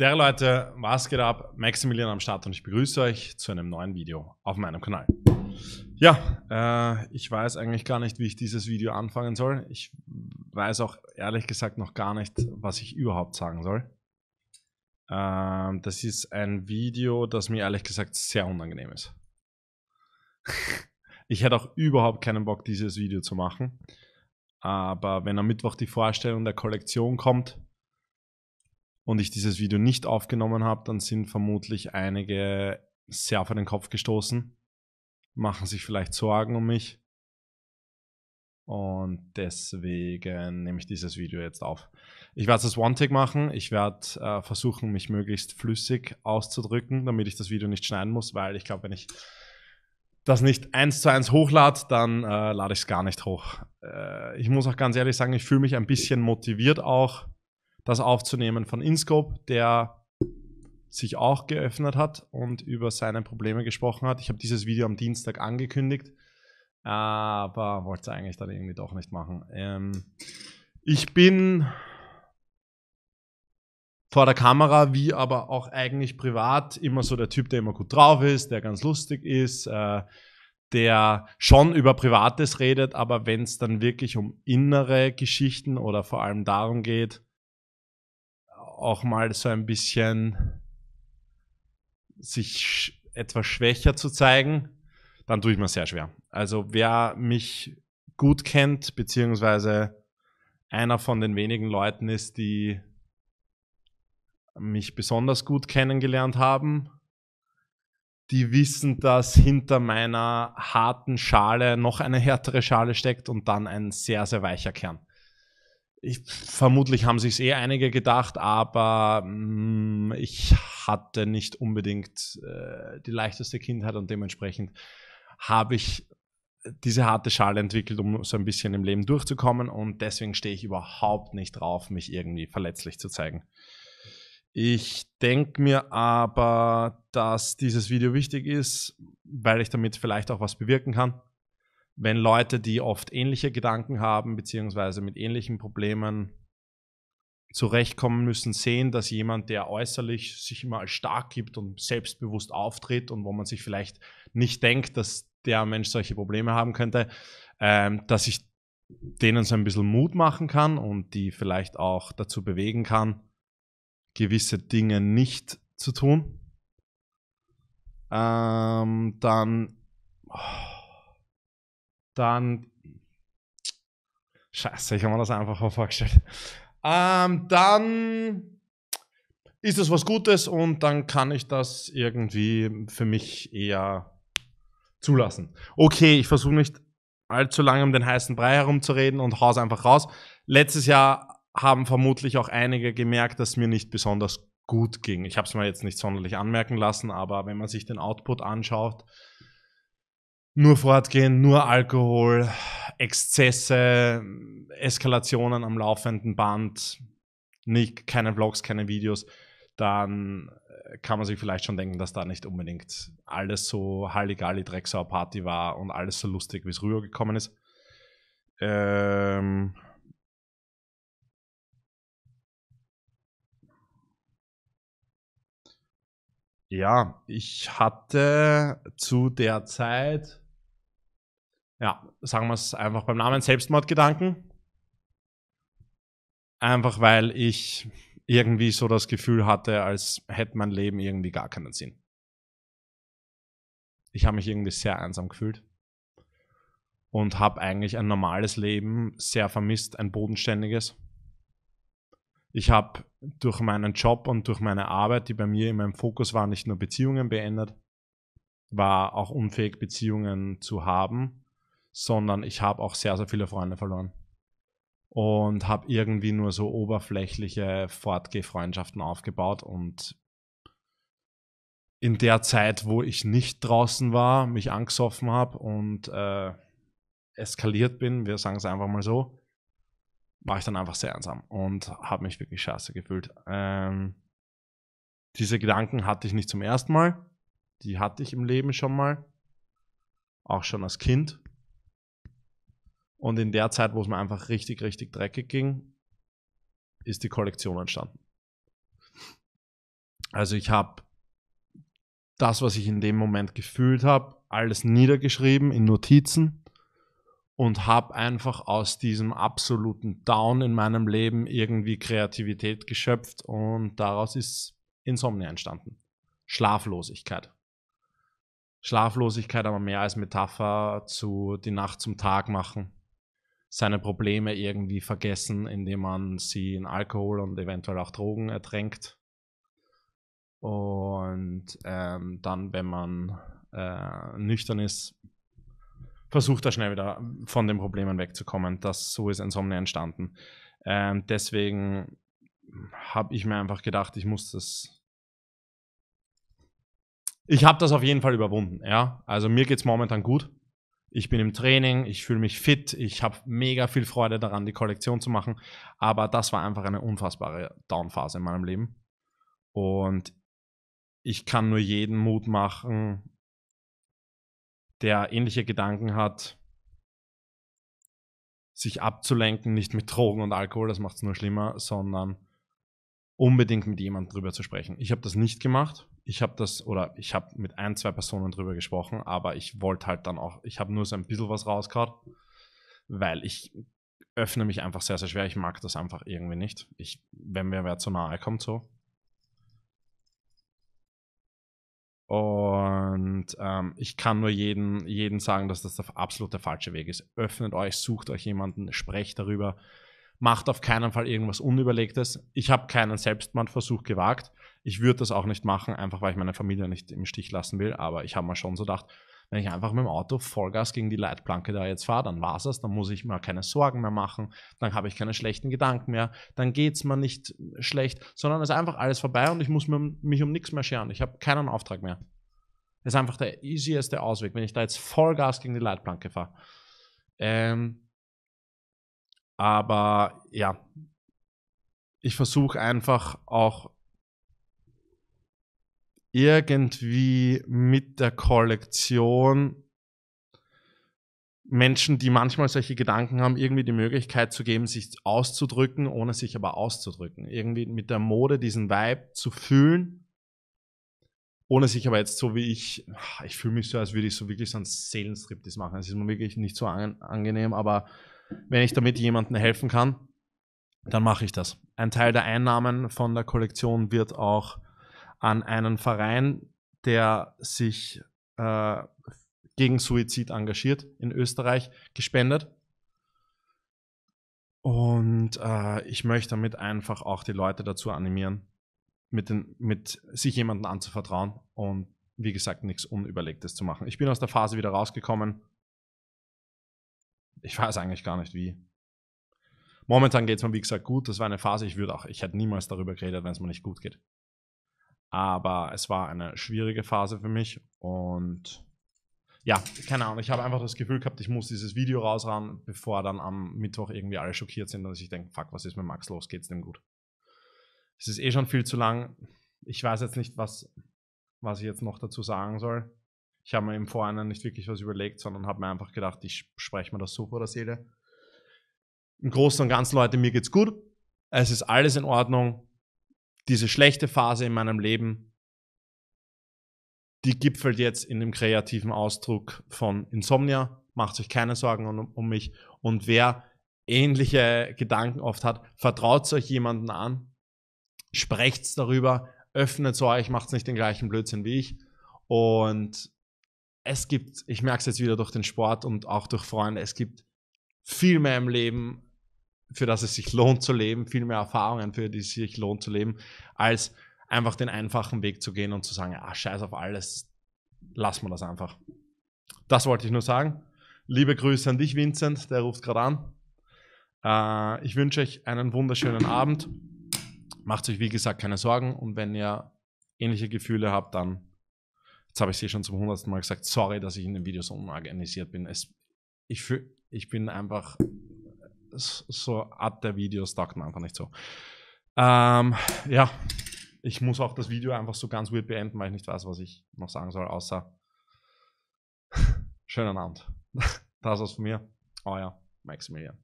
Der Leute, was geht ab? Maximilian am Start und ich begrüße euch zu einem neuen Video auf meinem Kanal. Ja, äh, ich weiß eigentlich gar nicht, wie ich dieses Video anfangen soll. Ich weiß auch ehrlich gesagt noch gar nicht, was ich überhaupt sagen soll. Äh, das ist ein Video, das mir ehrlich gesagt sehr unangenehm ist. ich hätte auch überhaupt keinen Bock, dieses Video zu machen. Aber wenn am Mittwoch die Vorstellung der Kollektion kommt, und ich dieses Video nicht aufgenommen habe, dann sind vermutlich einige sehr auf den Kopf gestoßen, machen sich vielleicht Sorgen um mich. Und deswegen nehme ich dieses Video jetzt auf. Ich werde es One-Take machen. Ich werde äh, versuchen, mich möglichst flüssig auszudrücken, damit ich das Video nicht schneiden muss, weil ich glaube, wenn ich das nicht eins zu eins hochlade, dann äh, lade ich es gar nicht hoch. Äh, ich muss auch ganz ehrlich sagen, ich fühle mich ein bisschen motiviert auch, das aufzunehmen von InScope, der sich auch geöffnet hat und über seine Probleme gesprochen hat. Ich habe dieses Video am Dienstag angekündigt, aber wollte es eigentlich dann irgendwie doch nicht machen. Ähm, ich bin vor der Kamera, wie aber auch eigentlich privat, immer so der Typ, der immer gut drauf ist, der ganz lustig ist, äh, der schon über Privates redet, aber wenn es dann wirklich um innere Geschichten oder vor allem darum geht, auch mal so ein bisschen sich etwas schwächer zu zeigen, dann tue ich mir sehr schwer. Also wer mich gut kennt, beziehungsweise einer von den wenigen Leuten ist, die mich besonders gut kennengelernt haben, die wissen, dass hinter meiner harten Schale noch eine härtere Schale steckt und dann ein sehr, sehr weicher Kern. Ich, vermutlich haben sich eh einige gedacht, aber mh, mm, ich hatte nicht unbedingt äh, die leichteste Kindheit und dementsprechend habe ich diese harte Schale entwickelt, um so ein bisschen im Leben durchzukommen und deswegen stehe ich überhaupt nicht drauf, mich irgendwie verletzlich zu zeigen. Ich denke mir aber, dass dieses Video wichtig ist, weil ich damit vielleicht auch was bewirken kann wenn Leute, die oft ähnliche Gedanken haben, beziehungsweise mit ähnlichen Problemen zurechtkommen müssen, sehen, dass jemand, der äußerlich sich immer als stark gibt und selbstbewusst auftritt und wo man sich vielleicht nicht denkt, dass der Mensch solche Probleme haben könnte, ähm, dass ich denen so ein bisschen Mut machen kann und die vielleicht auch dazu bewegen kann, gewisse Dinge nicht zu tun. Ähm, dann oh, dann. Scheiße, ich habe mir das einfacher vorgestellt. Ähm, dann ist es was Gutes und dann kann ich das irgendwie für mich eher zulassen. Okay, ich versuche nicht allzu lange um den heißen Brei herumzureden und haus einfach raus. Letztes Jahr haben vermutlich auch einige gemerkt, dass mir nicht besonders gut ging. Ich habe es mir jetzt nicht sonderlich anmerken lassen, aber wenn man sich den Output anschaut, nur fortgehen, nur Alkohol, Exzesse, Eskalationen am laufenden Band, nicht, keine Vlogs, keine Videos, dann äh, kann man sich vielleicht schon denken, dass da nicht unbedingt alles so Halligalli Drecksau Party war und alles so lustig, wie es rübergekommen ist. Ähm ja, ich hatte zu der Zeit ja, sagen wir es einfach beim Namen Selbstmordgedanken. Einfach weil ich irgendwie so das Gefühl hatte, als hätte mein Leben irgendwie gar keinen Sinn. Ich habe mich irgendwie sehr einsam gefühlt und habe eigentlich ein normales Leben sehr vermisst, ein bodenständiges. Ich habe durch meinen Job und durch meine Arbeit, die bei mir in meinem Fokus war, nicht nur Beziehungen beendet, war auch unfähig, Beziehungen zu haben sondern ich habe auch sehr, sehr viele Freunde verloren. Und habe irgendwie nur so oberflächliche Fortgehfreundschaften aufgebaut und in der Zeit, wo ich nicht draußen war, mich angesoffen habe und äh, eskaliert bin, wir sagen es einfach mal so, war ich dann einfach sehr einsam und habe mich wirklich scheiße gefühlt. Ähm, diese Gedanken hatte ich nicht zum ersten Mal, die hatte ich im Leben schon mal, auch schon als Kind. Und in der Zeit, wo es mir einfach richtig, richtig dreckig ging, ist die Kollektion entstanden. Also ich habe das, was ich in dem Moment gefühlt habe, alles niedergeschrieben in Notizen und habe einfach aus diesem absoluten Down in meinem Leben irgendwie Kreativität geschöpft und daraus ist Insomnia entstanden. Schlaflosigkeit. Schlaflosigkeit aber mehr als Metapher zu die Nacht zum Tag machen. Seine Probleme irgendwie vergessen, indem man sie in Alkohol und eventuell auch Drogen ertränkt. Und ähm, dann, wenn man äh, nüchtern ist, versucht er schnell wieder von den Problemen wegzukommen. Das, so ist Insomnia entstanden. Ähm, deswegen habe ich mir einfach gedacht, ich muss das ich habe das auf jeden Fall überwunden, ja. Also mir geht es momentan gut. Ich bin im Training, ich fühle mich fit, ich habe mega viel Freude daran, die Kollektion zu machen. Aber das war einfach eine unfassbare Downphase in meinem Leben. Und ich kann nur jeden Mut machen, der ähnliche Gedanken hat, sich abzulenken, nicht mit Drogen und Alkohol, das macht es nur schlimmer, sondern unbedingt mit jemandem drüber zu sprechen. Ich habe das nicht gemacht. Ich habe das, oder ich habe mit ein, zwei Personen drüber gesprochen, aber ich wollte halt dann auch, ich habe nur so ein bisschen was rausgehauen, weil ich öffne mich einfach sehr, sehr schwer. Ich mag das einfach irgendwie nicht. Ich, wenn mir wer zu nahe kommt, so. Und ähm, ich kann nur jeden, jeden sagen, dass das der absolute falsche Weg ist. Öffnet euch, sucht euch jemanden, sprecht darüber. Macht auf keinen Fall irgendwas Unüberlegtes. Ich habe keinen Selbstmordversuch gewagt. Ich würde das auch nicht machen, einfach weil ich meine Familie nicht im Stich lassen will. Aber ich habe mir schon so gedacht, wenn ich einfach mit dem Auto Vollgas gegen die Leitplanke da jetzt fahre, dann war es das, dann muss ich mir keine Sorgen mehr machen, dann habe ich keine schlechten Gedanken mehr, dann geht es mir nicht schlecht, sondern es ist einfach alles vorbei und ich muss mich um nichts mehr scheren. Ich habe keinen Auftrag mehr. Das ist einfach der easieste Ausweg, wenn ich da jetzt Vollgas gegen die Leitplanke fahre. Ähm, aber ja, ich versuche einfach auch irgendwie mit der Kollektion Menschen, die manchmal solche Gedanken haben, irgendwie die Möglichkeit zu geben, sich auszudrücken, ohne sich aber auszudrücken. Irgendwie mit der Mode diesen Vibe zu fühlen, ohne sich aber jetzt so wie ich, ich fühle mich so, als würde ich so wirklich so einen Seelenstrip machen. Es ist mir wirklich nicht so angenehm, aber wenn ich damit jemandem helfen kann, dann mache ich das. Ein Teil der Einnahmen von der Kollektion wird auch an einen Verein, der sich äh, gegen Suizid engagiert in Österreich, gespendet. Und äh, ich möchte damit einfach auch die Leute dazu animieren, mit, den, mit sich jemandem anzuvertrauen und wie gesagt nichts Unüberlegtes zu machen. Ich bin aus der Phase wieder rausgekommen. Ich weiß eigentlich gar nicht wie. Momentan geht es mir, wie gesagt, gut. Das war eine Phase, ich würde auch, ich hätte niemals darüber geredet, wenn es mir nicht gut geht. Aber es war eine schwierige Phase für mich und ja, keine Ahnung, ich habe einfach das Gefühl gehabt, ich muss dieses Video raushauen, bevor dann am Mittwoch irgendwie alle schockiert sind und ich denke, fuck, was ist mit Max los? Geht's dem gut? Es ist eh schon viel zu lang. Ich weiß jetzt nicht, was, was ich jetzt noch dazu sagen soll. Ich habe mir im Vorhinein nicht wirklich was überlegt, sondern habe mir einfach gedacht, ich spreche mir das so vor der Seele. Im Großen und Ganzen, Leute, mir geht's gut. Es ist alles in Ordnung diese schlechte Phase in meinem Leben, die gipfelt jetzt in dem kreativen Ausdruck von Insomnia. Macht euch keine Sorgen um, um mich. Und wer ähnliche Gedanken oft hat, vertraut euch jemanden an, sprecht darüber, öffnet euch, macht nicht den gleichen Blödsinn wie ich. Und es gibt, ich merke es jetzt wieder durch den Sport und auch durch Freunde, es gibt viel mehr im Leben, für das es sich lohnt zu leben, viel mehr Erfahrungen, für die es sich lohnt zu leben, als einfach den einfachen Weg zu gehen und zu sagen, ah, scheiß auf alles, lass mal das einfach. Das wollte ich nur sagen. Liebe Grüße an dich, Vincent, der ruft gerade an. Äh, ich wünsche euch einen wunderschönen Abend. Macht euch, wie gesagt, keine Sorgen. Und wenn ihr ähnliche Gefühle habt, dann, jetzt habe ich sie schon zum hundertsten Mal gesagt, sorry, dass ich in den Videos unorganisiert bin. Es, ich, fühl, ich bin einfach so Art der Videos taugt mir einfach nicht so. Ähm, ja, ich muss auch das Video einfach so ganz weird beenden, weil ich nicht weiß, was ich noch sagen soll, außer schönen Abend. Das war's von mir. Euer Maximilian.